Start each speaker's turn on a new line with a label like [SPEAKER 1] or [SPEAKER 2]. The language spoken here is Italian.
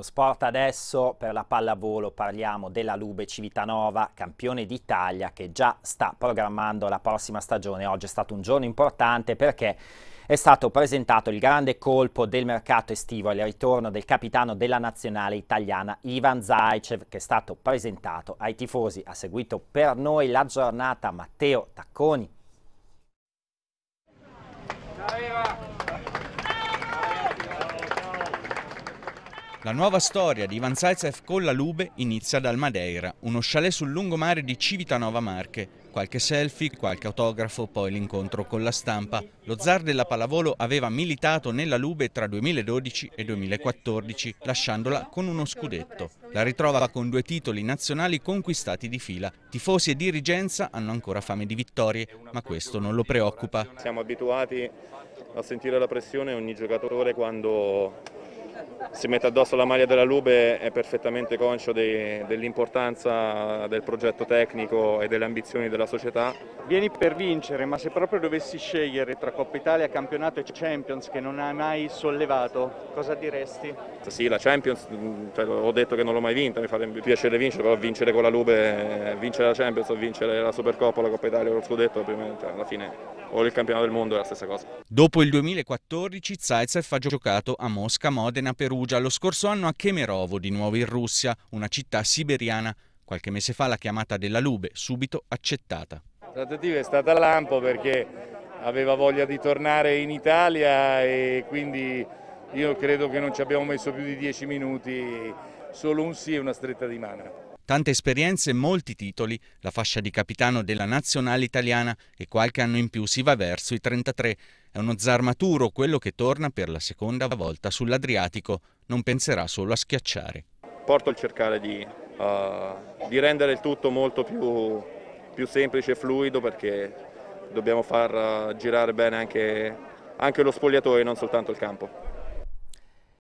[SPEAKER 1] Lo sport adesso, per la pallavolo parliamo della Lube Civitanova, campione d'Italia che già sta programmando la prossima stagione. Oggi è stato un giorno importante perché è stato presentato il grande colpo del mercato estivo il ritorno del capitano della nazionale italiana Ivan Zajcev che è stato presentato ai tifosi. Ha seguito per noi la giornata Matteo Tacconi. Ciao
[SPEAKER 2] La nuova storia di Ivan Zaitsev con la Lube inizia dal Madeira, uno chalet sul lungomare di Civitanova Marche. Qualche selfie, qualche autografo, poi l'incontro con la stampa. Lo zar della pallavolo aveva militato nella Lube tra 2012 e 2014, lasciandola con uno scudetto. La ritrova con due titoli nazionali conquistati di fila. Tifosi e dirigenza hanno ancora fame di vittorie, ma questo non lo preoccupa.
[SPEAKER 3] Siamo abituati a sentire la pressione ogni giocatore quando si mette addosso la maglia della Lube è perfettamente conscio dell'importanza del progetto tecnico e delle ambizioni della società.
[SPEAKER 4] Vieni per vincere, ma se proprio dovessi scegliere tra Coppa Italia, campionato e Champions che non hai mai sollevato, cosa diresti?
[SPEAKER 3] Sì, la Champions, cioè, ho detto che non l'ho mai vinta, mi fa piacere vincere, però vincere con la Lube, vincere la Champions o vincere la Supercoppa, la Coppa Italia o lo scudetto, cioè, alla fine o il campionato del mondo è la stessa cosa.
[SPEAKER 2] Dopo il 2014 Zaitsev ha giocato a Mosca, Modena, Perugia, lo scorso anno a Kemerovo, di nuovo in Russia, una città siberiana. Qualche mese fa la chiamata della Lube, subito accettata.
[SPEAKER 5] La trattativa è stata lampo perché aveva voglia di tornare in Italia e quindi io credo che non ci abbiamo messo più di dieci minuti, solo un sì e una stretta di mano.
[SPEAKER 2] Tante esperienze, molti titoli, la fascia di capitano della nazionale italiana e qualche anno in più si va verso i 33. È uno zar maturo quello che torna per la seconda volta sull'Adriatico, non penserà solo a schiacciare.
[SPEAKER 3] Porto il cercare di, uh, di rendere il tutto molto più, più, semplice e fluido perché dobbiamo far uh, girare bene anche, anche lo spogliatoio e non soltanto il campo.